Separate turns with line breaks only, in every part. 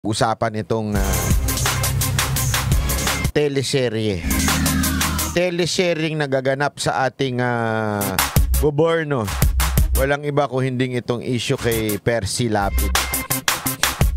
usapan itong uh, teleserye. Teleseryeng nagaganap sa ating uh, gobyerno. Walang iba kung hindi itong issue kay Percy Lapid.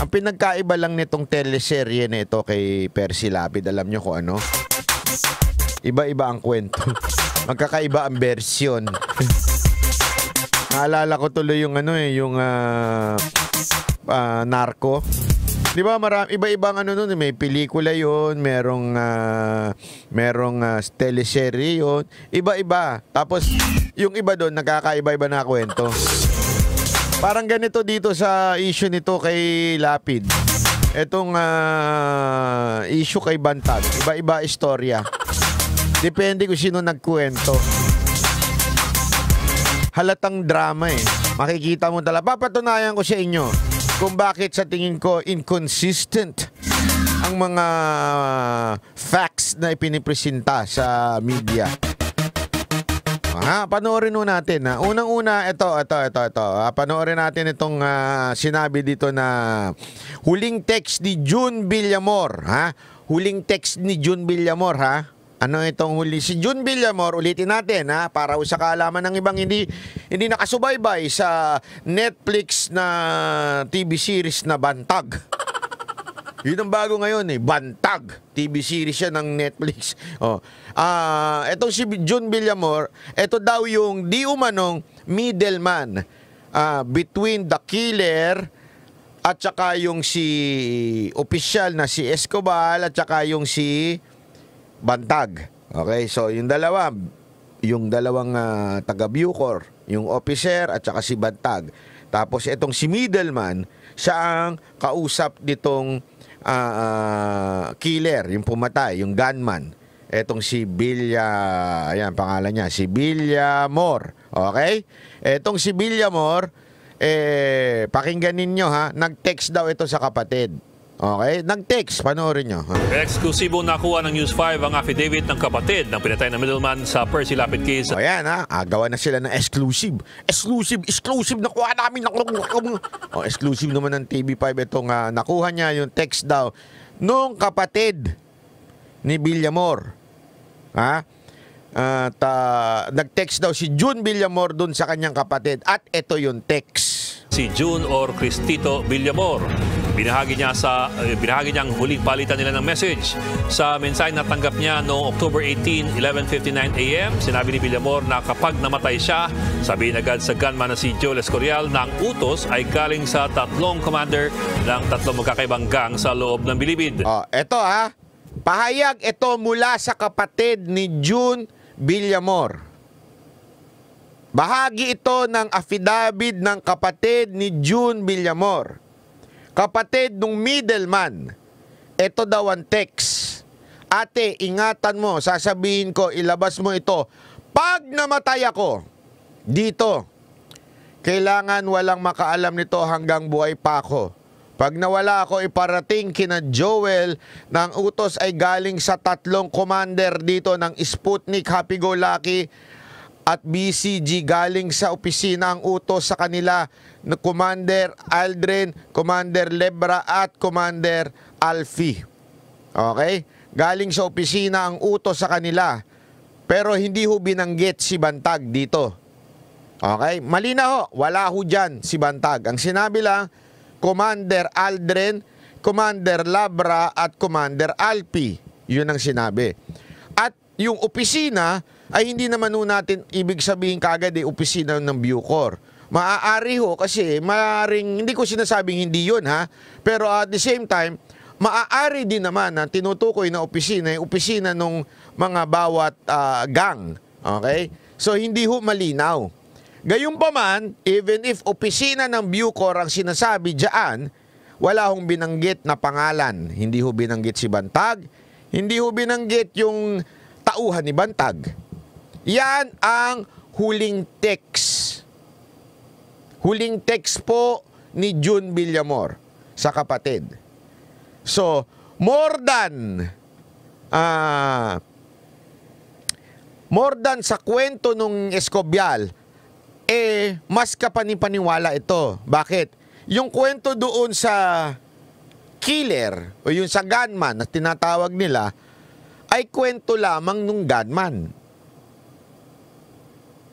Ang pinagkaiba lang nitong teleserye na ito kay Percy Lapid, alam nyo kung ano? Iba-iba ang kwento. Magkakaiba ang version. Naalala ko tuloy yung ano eh, yung uh, uh, narco. Di ba marami iba-ibang ano noon, may pelikula 'yon, merong uh, merong uh, teleserye 'yon, iba-iba. Tapos yung iba doon nagkakaiba-iba na kwento. Parang ganito dito sa issue nito kay Lapid. Etong uh, issue kay Bantag, iba-iba istorya. Depende kung sino nagkuwento. Halatang drama eh. Makikita mo talaga. Papatunayan ko sa inyo kung bakit sa tingin ko inconsistent ang mga facts na ipinipresenta sa media. Ha, panoorin mo natin. Ha. Unang-una, ito, ito, ito, ito. Ha, panoorin natin itong uh, sinabi dito na huling text ni June Villamor. Ha? Huling text ni June Villamor, ha? Ano itong huli? Si June Villamor, ulitin natin ha, para sa kaalaman ng ibang hindi, hindi nakasubaybay sa Netflix na TV series na Bantag. Yun ang bago ngayon eh, Bantag. TV series siya ng Netflix. Oh. Ah, uh, etong si June Villamor, ito daw yung di umanong middleman uh, between the killer at saka yung si official na si Escobar at saka yung si Bantag. Okay, so yung dalawa, yung dalawang uh, taga Bucor, yung officer at saka si Bantag. Tapos itong si middleman, siya ang kausap nitong uh, uh, killer, yung pumatay, yung gunman. Etong si Bilya, ayan pangalan niya, si Bilya Moore. Okay? Etong si Bilya Moore, eh, pakinggan ninyo ha, nag-text daw ito sa kapatid. Okay, nag-text, panoorin nyo.
Eksklusibo nakuha ng News 5 ang affidavit ng kapatid ng pinatay na middleman sa Percy Lapid case.
O yan ha, agawa na sila ng exclusive. Exclusive, exclusive nakuha namin. O, exclusive naman ng TV5 itong uh, nakuha niya yung text daw nung kapatid ni Villamor. Ha? At uh, nag-text daw si June Villamor dun sa kanyang kapatid at ito yung text.
Si June or Cristito Villamor Binahagi niya sa uh, binahagi niyang huling palitan nila ng message. Sa mensahe na tanggap niya noong October 18, 11:59 AM, sinabi ni Villamor na kapag namatay siya, sabihin agad sa gunman na si Joel Escorial na ang utos ay galing sa tatlong commander ng tatlong magkakaibang gang sa loob ng bilibid.
Oh, eto ha. Pahayag ito mula sa kapatid ni June Villamor. Bahagi ito ng affidavit ng kapatid ni June Villamor kapatid nung middleman, ito daw ang text. Ate, ingatan mo, sasabihin ko, ilabas mo ito. Pag namatay ako, dito, kailangan walang makaalam nito hanggang buhay pa ako. Pag nawala ako, iparating kina Joel ng utos ay galing sa tatlong commander dito ng Sputnik Happy Go Lucky at BCG galing sa opisina ang utos sa kanila na Commander Aldrin, Commander Lebra at Commander Alfie. Okay? Galing sa opisina ang utos sa kanila. Pero hindi ho binanggit si Bantag dito. Okay? Mali na ho. Wala ho dyan si Bantag. Ang sinabi lang, Commander Aldrin, Commander Labra at Commander Alpi. Yun ang sinabi. At yung opisina, ay hindi naman ho natin ibig sabihin kagad eh, opisina ng Bucor. Maaari ho kasi maaring, hindi ko sinasabing hindi yun ha, pero at the same time, maaari din naman na tinutukoy na opisina, yung opisina ng mga bawat uh, gang. Okay? So hindi ho malinaw. Gayunpaman, even if opisina ng Bucor ang sinasabi diyan, wala hong binanggit na pangalan. Hindi ho binanggit si Bantag, hindi ho binanggit yung tauhan ni Bantag. Yan ang huling text. Huling text po ni June Villamor sa kapatid. So, more than uh, more than sa kwento nung Escobial, eh, mas kapanipaniwala ito. Bakit? Yung kwento doon sa killer o yung sa gunman na tinatawag nila ay kwento lamang nung gunman.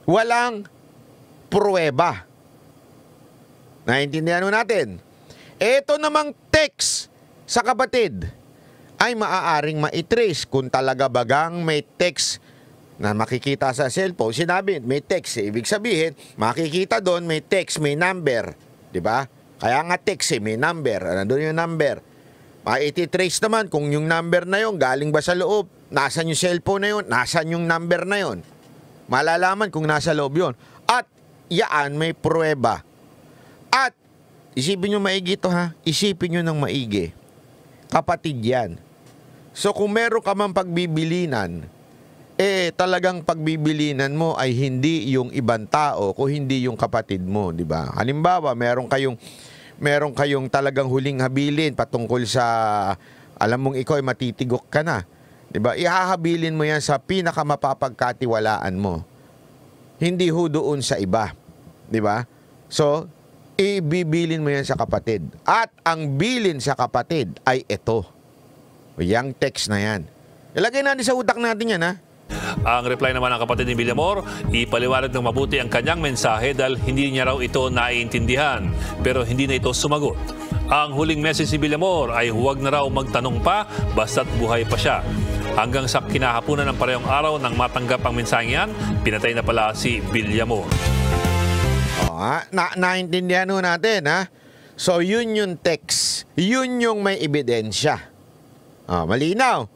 Walang pruweba. Naintindihan natin? Ito namang text sa kapatid ay maaaring maitrace kung talaga bagang may text na makikita sa cellphone. Sinabi, may text. Eh. Ibig sabihin, makikita doon, may text, may number. ba? Kaya nga text eh, may number. Nandun yung number. Ma-trace naman kung yung number na yon galing ba sa loob. Nasaan yung cellphone na yon? Nasaan yung number na yon? Malalaman kung nasa loob yon. At yaan may pruweba. At isipin nyo maigi to ha. Isipin nyo ng maigi. Kapatid yan. So kung meron ka man pagbibilinan, eh talagang pagbibilinan mo ay hindi yung ibang tao kung hindi yung kapatid mo, di ba? Halimbawa, meron kayong meron kayong talagang huling habilin patungkol sa alam mong ikaw ay matitigok ka na. 'Di ba? Ihahabilin mo 'yan sa pinakamapapagkatiwalaan mo. Hindi ho doon sa iba. 'Di ba? So, ibibilin mo 'yan sa kapatid. At ang bilin sa kapatid ay ito. Yang text na 'yan. Ilagay natin sa utak natin 'yan, ha?
Ang reply naman ng kapatid ni Villamor, ipaliwanag ng mabuti ang kanyang mensahe dahil hindi niya raw ito naiintindihan pero hindi na ito sumagot. Ang huling message ni Villamor ay huwag na raw magtanong pa basta't buhay pa siya. Hanggang sa kinahapunan ng parehong araw nang matanggap ang mensahe yan, pinatay na pala si Villamor.
O, ha? Na, naintindihan ho natin, ha? So, yun yung text. Yun yung may ebidensya. O, malinaw.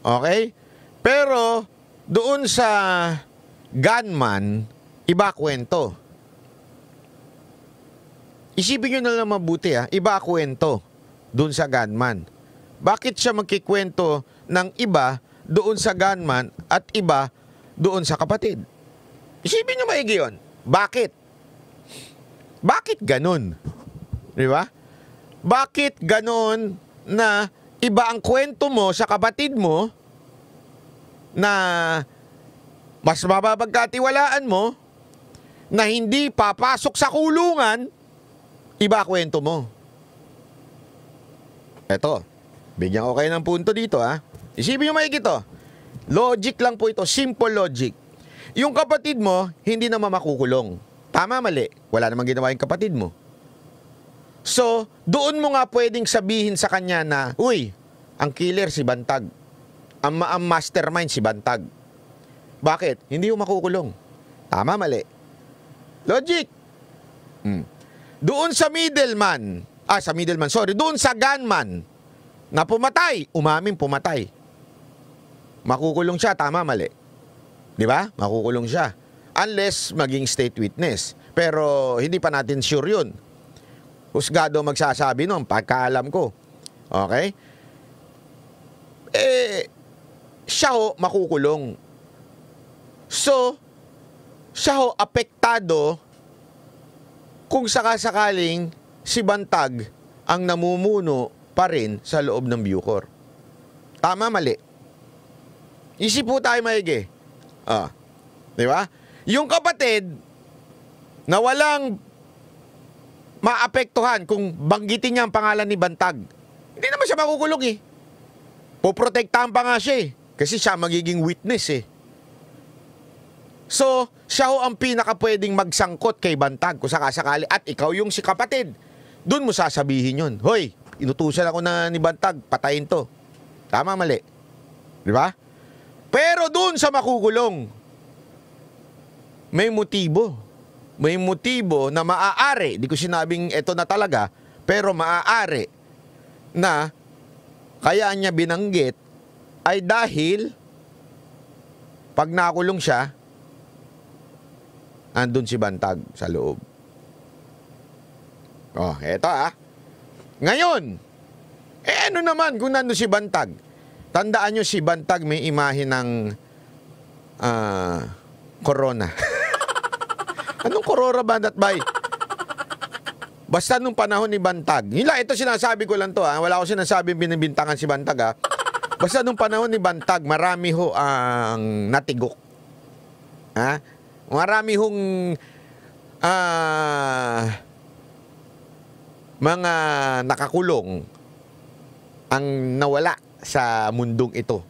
Okay? Pero, doon sa gunman, iba kwento. Isipin nyo na lang mabuti ha, iba kwento doon sa gunman. Bakit siya magkikwento ng iba doon sa gunman at iba doon sa kapatid? Isipin nyo maigi yun. Bakit? Bakit ganun? Di ba? Bakit ganun na iba ang kwento mo sa kapatid mo na mas mapapagkatiwalaan mo na hindi papasok sa kulungan, iba kwento mo. Eto, bigyan ko kayo ng punto dito ha. Isipin nyo maigi to. Logic lang po ito, simple logic. Yung kapatid mo, hindi naman makukulong. Tama, mali. Wala namang ginawa yung kapatid mo. So, doon mo nga pwedeng sabihin sa kanya na, Uy, ang killer si Bantag. Ang, ang mastermind si Bantag. Bakit? Hindi yung makukulong. Tama, mali. Logic. Hmm. Doon sa middleman, ah, sa middleman, sorry, doon sa gunman na pumatay, umaming pumatay. Makukulong siya, tama, mali. Di ba? Makukulong siya. Unless maging state witness. Pero hindi pa natin sure yun. Husgado magsasabi nun, pagkaalam ko. Okay? Eh, siya ho makukulong. So, siya ho apektado kung sakasakaling si Bantag ang namumuno pa rin sa loob ng Bucor. Tama, mali. Isip po tayo maigi. Ah. Di ba? Yung kapatid na walang maapektuhan kung banggitin niya ang pangalan ni Bantag. Hindi naman siya makukulong eh. Poprotektahan pa nga siya eh. Kasi siya magiging witness eh. So, siya ho ang pinaka pwedeng magsangkot kay Bantag kung sakasakali at ikaw yung si kapatid. Doon mo sasabihin yun. Hoy, inutusan ako na ni Bantag, patayin to. Tama, mali. Di ba? Pero doon sa makukulong, may motibo. May motibo na maaari, di ko sinabing ito na talaga, pero maaari na kaya niya binanggit ay dahil pag nakulong siya, andun si Bantag sa loob. Oh, eto ah. Ngayon, eh ano naman kung nandun si Bantag? Tandaan nyo si Bantag may imahe ng ah, corona. Anong corona ba that by? Basta nung panahon ni Bantag. Hila, ito sinasabi ko lang to ha. Wala ko sinasabing binibintangan si Bantag ha. Basta nung panahon ni Bantag, marami ho ang natigok. Ha? Marami hong ah, mga nakakulong ang nawala sa mundong ito.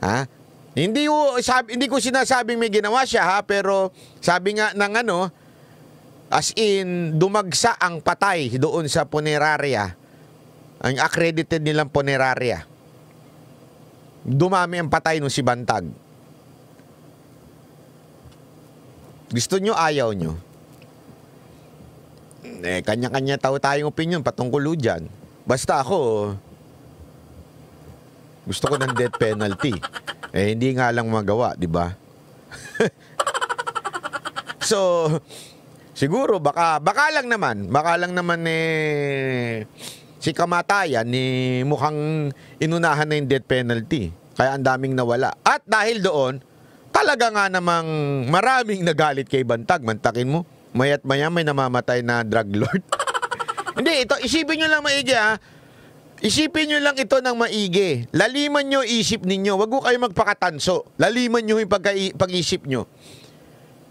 Ha? Hindi ko sabi, hindi ko sinasabing may ginawa siya ha, pero sabi nga ng ano, as in dumagsa ang patay doon sa punerarya. Ang accredited nilang punerarya. Dumami ang patay nung si Bantag. Gusto nyo, ayaw nyo. Eh, kanya-kanya tao tayong opinion patungkol dyan. Basta ako, gusto ko ng death penalty. Eh, hindi nga lang magawa, di ba? so, siguro, baka, baka lang naman, baka lang naman eh, si kamatayan ni mukhang inunahan na yung death penalty. Kaya ang daming nawala. At dahil doon, talaga nga namang maraming nagalit kay Bantag. Mantakin mo, mayat maya may namamatay na drug lord. Hindi, ito, isipin nyo lang maigi ha. Isipin nyo lang ito ng maigi. Laliman nyo isip ninyo. Wag ko kayo magpakatanso. Laliman nyo yung pag-isip nyo.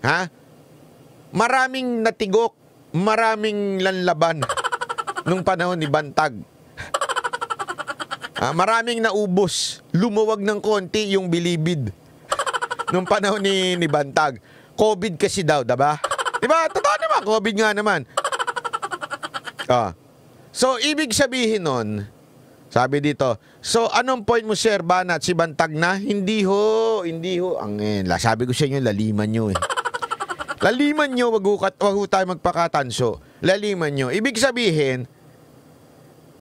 Ha? Maraming natigok, maraming lanlaban nung panahon ni Bantag. Ah, maraming naubos. Lumuwag ng konti yung bilibid nung panahon ni, ni Bantag. COVID kasi daw, diba? Diba? Totoo naman, COVID nga naman. Ah. So, ibig sabihin nun, sabi dito, so anong point mo, Sir Banat? Si Bantag na? Hindi ho, hindi ho. Ang, eh, la- sabi ko sa inyo, laliman nyo eh. Laliman nyo, wag ho, wag ho tayo magpakatanso. Laliman nyo. Ibig sabihin,